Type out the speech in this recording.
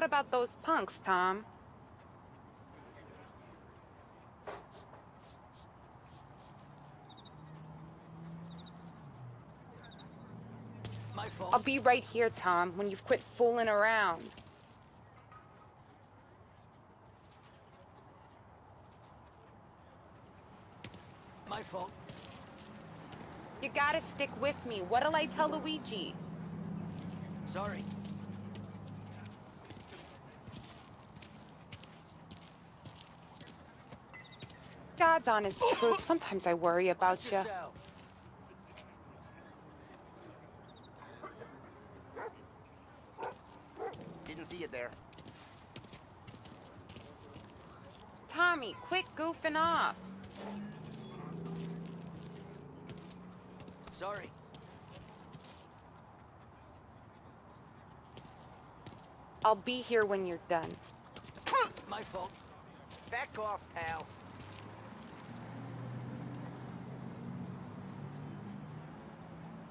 What about those punks, Tom? My fault. I'll be right here, Tom, when you've quit fooling around. My fault. You gotta stick with me. What'll I tell Luigi? Sorry. God's honest truth, sometimes I worry about you. Didn't see it there. Tommy, quit goofing off. Sorry. I'll be here when you're done. My fault. Back off, pal.